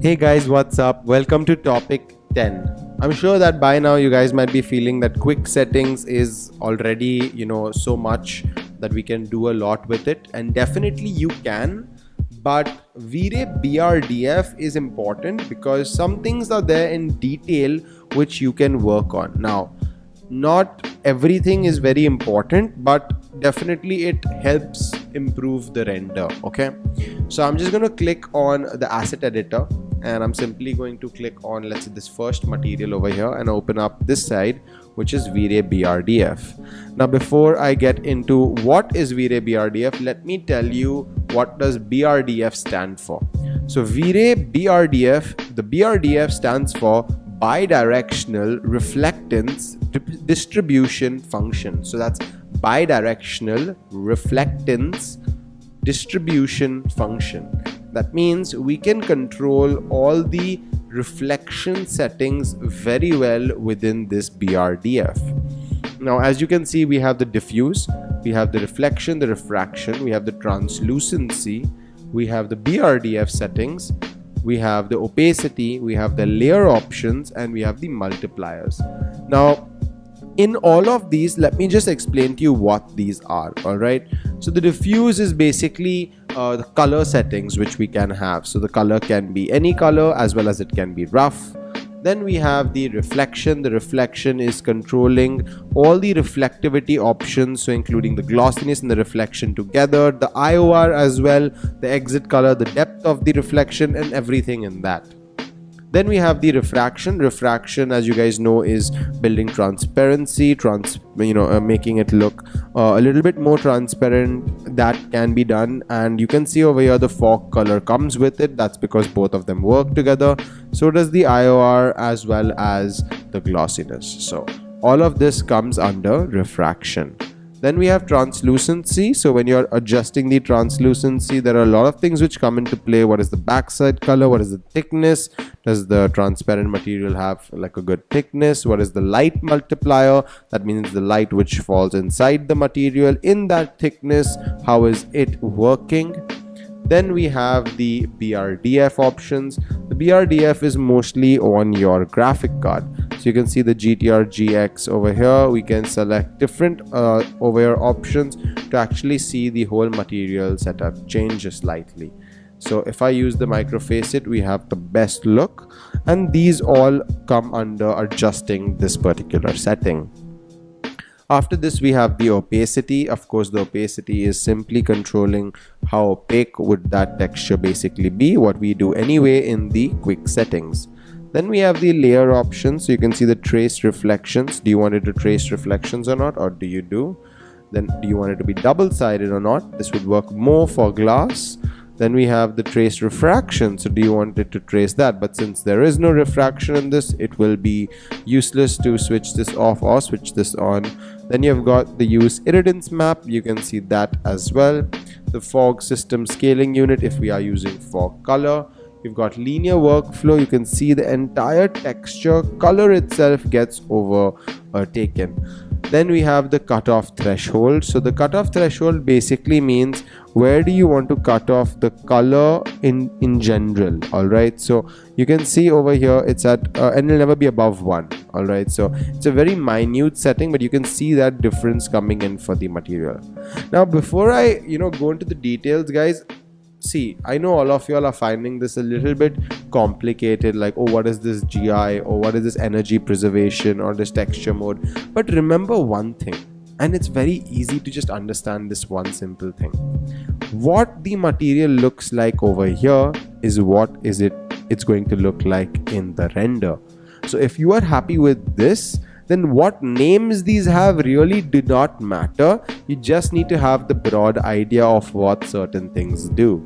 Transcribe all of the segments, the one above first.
Hey guys, what's up? Welcome to topic 10. I'm sure that by now you guys might be feeling that quick settings is already, you know, so much that we can do a lot with it, and definitely you can. But V-Ray BRDF is important because some things are there in detail which you can work on. Now, not everything is very important, but definitely it helps improve the render. Okay, so I'm just going to click on the asset editor and I'm simply going to click on let's say this first material over here and open up this side which is V-Ray BRDF. Now before I get into what is V-Ray BRDF, let me tell you what does BRDF stand for. So V-Ray BRDF, the BRDF stands for bidirectional reflectance distribution function. So that's bidirectional reflectance distribution function. That means we can control all the reflection settings very well within this BRDF. Now, as you can see, we have the diffuse, we have the reflection, the refraction, we have the translucency, we have the BRDF settings, we have the opacity, we have the layer options, and we have the multipliers. Now, in all of these, let me just explain to you what these are, alright? So the diffuse is basically uh, the color settings which we can have. So the color can be any color as well as it can be rough. Then we have the reflection. The reflection is controlling all the reflectivity options so including the glossiness and the reflection together the IOR as well the exit color the depth of the reflection and everything in that then we have the refraction refraction as you guys know is building transparency trans you know uh, making it look uh, a little bit more transparent that can be done and you can see over here the fog color comes with it that's because both of them work together so does the IOR as well as the glossiness so all of this comes under refraction then we have translucency. So when you're adjusting the translucency, there are a lot of things which come into play. What is the backside color? What is the thickness? Does the transparent material have like a good thickness? What is the light multiplier? That means the light which falls inside the material in that thickness. How is it working? Then we have the BRDF options. The BRDF is mostly on your graphic card. So you can see the GTR GX over here. We can select different uh, over here options to actually see the whole material setup change slightly. So if I use the micro facet, we have the best look and these all come under adjusting this particular setting. After this, we have the opacity. Of course, the opacity is simply controlling how opaque would that texture basically be, what we do anyway in the quick settings. Then we have the layer option. So you can see the trace reflections. Do you want it to trace reflections or not? Or do you do? Then do you want it to be double-sided or not? This would work more for glass then we have the trace refraction. So do you want it to trace that? But since there is no refraction in this it will be useless to switch this off or switch this on. Then you've got the use irradiance map. You can see that as well. The fog system scaling unit if we are using fog color you've got linear workflow. You can see the entire texture. Color itself gets overtaken then we have the cutoff threshold. So the cutoff threshold basically means where do you want to cut off the color in in general? All right. So you can see over here it's at uh, and it'll never be above one. All right. So it's a very minute setting but you can see that difference coming in for the material. Now before i you know go into the details guys see i know all of y'all are finding this a little bit complicated like oh what is this gi or what is this energy preservation or this texture mode but remember one thing and it's very easy to just understand this one simple thing what the material looks like over here is what is it it's going to look like in the render so if you are happy with this then what names these have really do not matter. You just need to have the broad idea of what certain things do.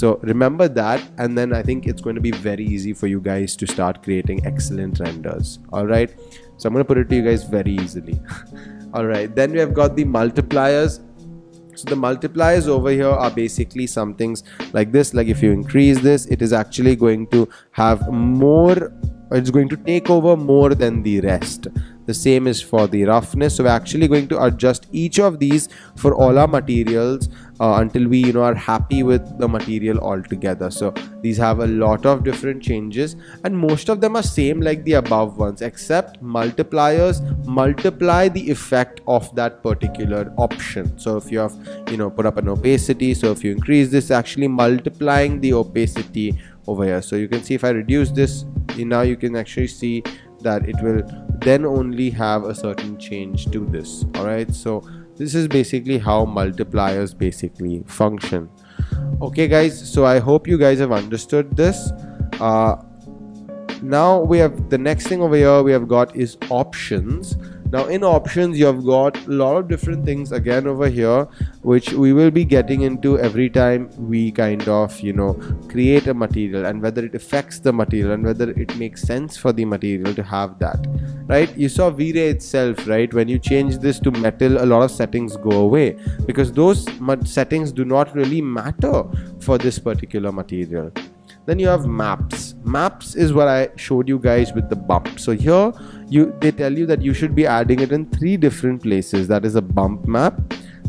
So remember that, and then I think it's going to be very easy for you guys to start creating excellent renders. All right. So I'm going to put it to you guys very easily. All right. Then we have got the multipliers. So the multipliers over here are basically some things like this. Like if you increase this, it is actually going to have more it's going to take over more than the rest the same is for the roughness so we're actually going to adjust each of these for all our materials uh, until we you know are happy with the material altogether. So these have a lot of different changes and most of them are same like the above ones except multipliers multiply the effect of that particular option. So if you have you know put up an opacity so if you increase this actually multiplying the opacity over here. So you can see if I reduce this now you can actually see that it will then only have a certain change to this all right so this is basically how multipliers basically function. Okay guys so i hope you guys have understood this. Uh, now we have the next thing over here we have got is options now in options you have got a lot of different things again over here which we will be getting into every time we kind of you know create a material and whether it affects the material and whether it makes sense for the material to have that right? You saw v-ray itself right? When you change this to metal a lot of settings go away because those settings do not really matter for this particular material then you have maps. Maps is what i showed you guys with the bump. So here you they tell you that you should be adding it in three different places. That is a bump map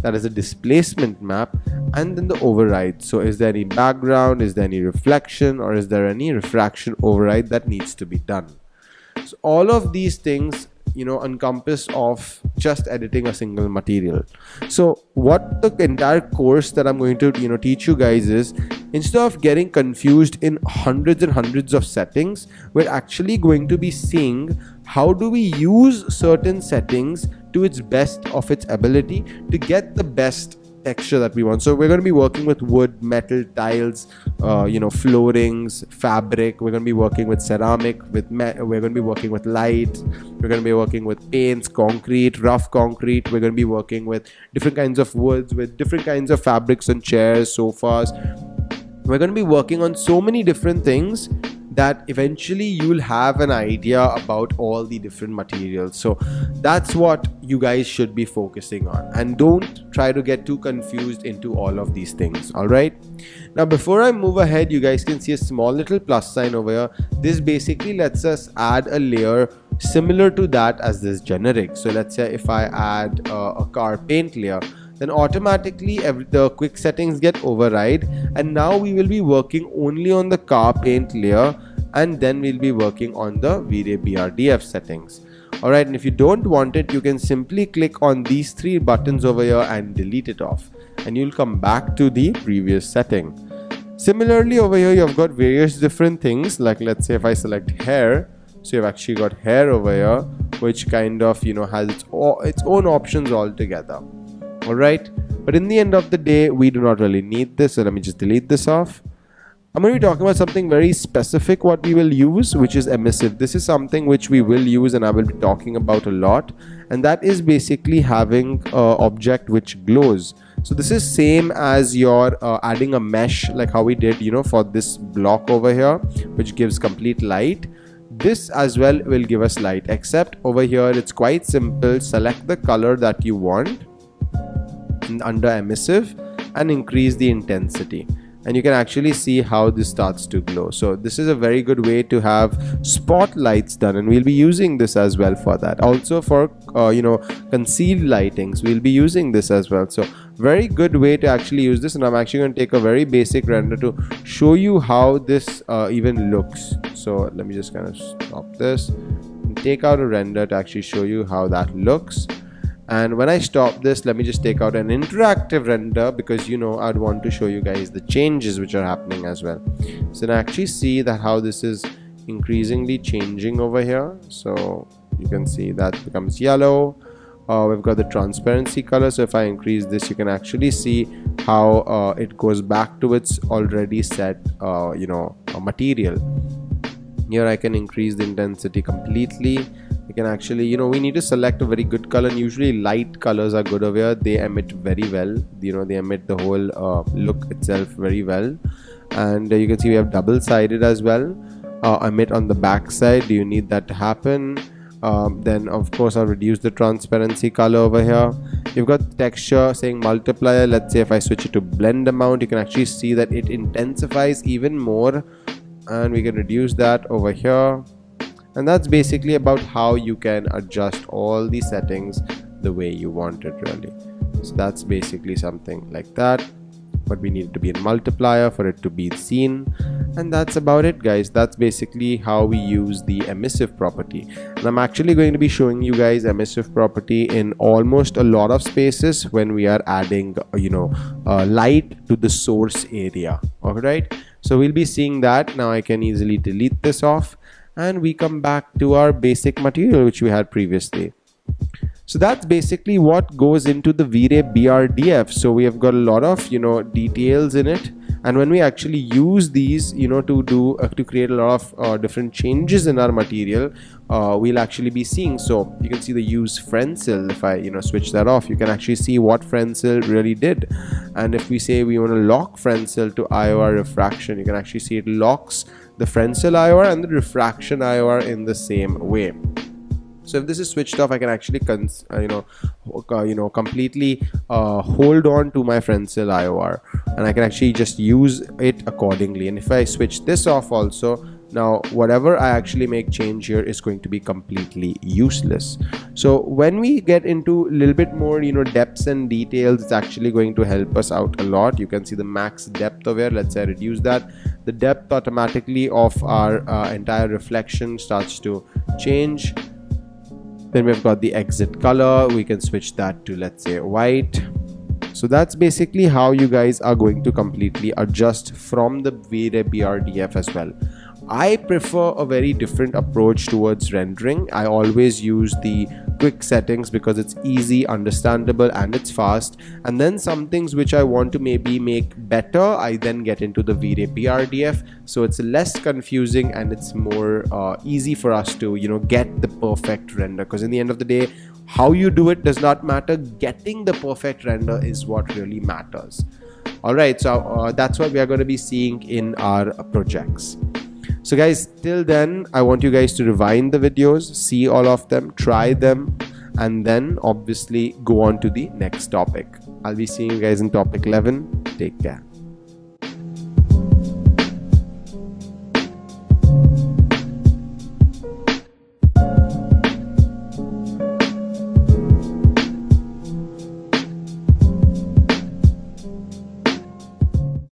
that is a displacement map and then the override. So is there any background? Is there any reflection? Or is there any refraction override that needs to be done? So all of these things you know encompass of just editing a single material. So what the entire course that i'm going to you know teach you guys is instead of getting confused in hundreds and hundreds of settings we're actually going to be seeing how do we use certain settings to its best of its ability to get the best texture that we want. So we're going to be working with wood metal tiles uh, you know floorings fabric. We're going to be working with ceramic with we're going to be working with light. We're going to be working with paints concrete rough concrete. We're going to be working with different kinds of woods with different kinds of fabrics and chairs sofas we're going to be working on so many different things that eventually you'll have an idea about all the different materials. So that's what you guys should be focusing on. And don't try to get too confused into all of these things all right? Now before i move ahead you guys can see a small little plus sign over here. This basically lets us add a layer similar to that as this generic. So let's say if i add uh, a car paint layer then automatically the quick settings get override and now we will be working only on the car paint layer and then we'll be working on the V-Ray BRDF settings. Alright, and if you don't want it, you can simply click on these three buttons over here and delete it off. And you'll come back to the previous setting. Similarly, over here, you've got various different things. Like let's say if I select hair, so you've actually got hair over here, which kind of, you know, has its, its own options altogether all right? But in the end of the day we do not really need this so let me just delete this off. I'm going to be talking about something very specific what we will use which is emissive. This is something which we will use and I will be talking about a lot and that is basically having a object which glows. So this is same as your uh, adding a mesh like how we did you know for this block over here which gives complete light. This as well will give us light except over here it's quite simple. Select the color that you want under emissive and increase the intensity. And you can actually see how this starts to glow. So this is a very good way to have spotlights done and we'll be using this as well for that. Also for uh, you know concealed lightings we'll be using this as well. So very good way to actually use this and i'm actually going to take a very basic render to show you how this uh, even looks. So let me just kind of stop this and take out a render to actually show you how that looks and when I stop this let me just take out an interactive render because you know I'd want to show you guys the changes which are happening as well. So now actually see that how this is increasingly changing over here. So you can see that becomes yellow. Uh, we've got the transparency color. So if I increase this you can actually see how uh, it goes back to its already set uh, you know material. Here I can increase the intensity completely you can actually you know we need to select a very good color and usually light colors are good over here. They emit very well. You know they emit the whole uh, look itself very well. And uh, you can see we have double sided as well. Uh, emit on the back side. Do you need that to happen? Um, then of course I'll reduce the transparency color over here. You've got texture saying multiplier. Let's say if I switch it to blend amount you can actually see that it intensifies even more. And we can reduce that over here and that's basically about how you can adjust all the settings the way you want it really. So that's basically something like that. But we need to be in multiplier for it to be seen. And that's about it guys. That's basically how we use the emissive property. And i'm actually going to be showing you guys emissive property in almost a lot of spaces when we are adding you know uh, light to the source area. All right so we'll be seeing that. Now i can easily delete this off and we come back to our basic material which we had previously so that's basically what goes into the V-Ray BRDF. So we have got a lot of, you know, details in it. And when we actually use these, you know, to do, uh, to create a lot of uh, different changes in our material, uh, we'll actually be seeing. So you can see the use Frenzel. If I, you know, switch that off, you can actually see what Frenzel really did. And if we say we want to lock Frenzel to IOR refraction, you can actually see it locks the Frenzel IOR and the refraction IOR in the same way. So if this is switched off i can actually cons- uh, you know uh, you know completely uh, hold on to my Frenzel IOR and I can actually just use it accordingly. And if I switch this off also now whatever I actually make change here is going to be completely useless. So when we get into a little bit more you know depths and details it's actually going to help us out a lot. You can see the max depth of here. Let's say I reduce that. The depth automatically of our uh, entire reflection starts to change. Then we've got the exit color. We can switch that to let's say white. So that's basically how you guys are going to completely adjust from the V-Ray BRDF as well I prefer a very different approach towards rendering. I always use the quick settings because it's easy, understandable, and it's fast. And then some things which I want to maybe make better, I then get into the V-Ray BRDF. So it's less confusing and it's more uh, easy for us to, you know, get the perfect render. Because in the end of the day, how you do it does not matter. Getting the perfect render is what really matters. All right, so uh, that's what we are going to be seeing in our projects. So guys, till then, I want you guys to rewind the videos, see all of them, try them, and then obviously go on to the next topic. I'll be seeing you guys in topic 11. Take care.